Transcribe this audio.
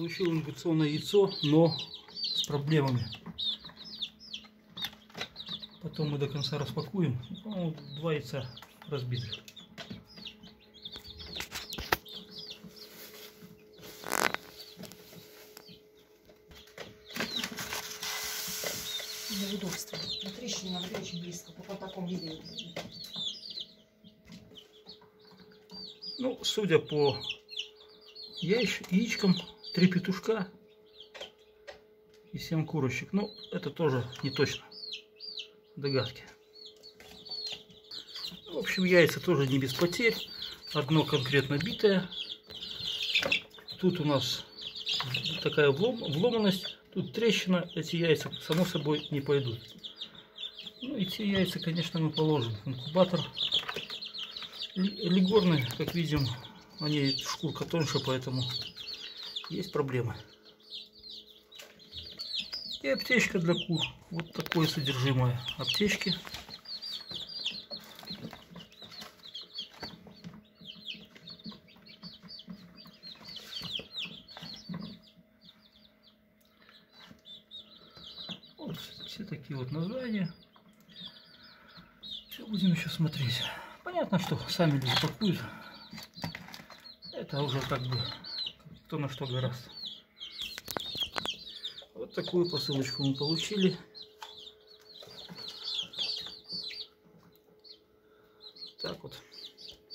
Получил индукционное яйцо, но с проблемами. Потом мы до конца распакуем. По-моему, два яйца разбитых. Для удобства. На трещине надо очень близко, как в таком виде. Ну, судя по яич, яичкам, три петушка и семь курочек. Ну, это тоже не точно. Догадки. В общем, яйца тоже не без потерь. Одно конкретно битое. Тут у нас такая влом, вломанность. Тут трещина. Эти яйца, само собой, не пойдут. Ну и те яйца, конечно, мы положим в инкубатор. Лигорны, как видим, они шкурка тоньше, поэтому есть проблемы. И аптечка для кур. Вот такое содержимое аптечки. Вот все такие вот названия. Все будем еще смотреть. Понятно, что сами люди пакуют. Это уже как бы кто на что гораздо. Вот такую посылочку мы получили. Так вот.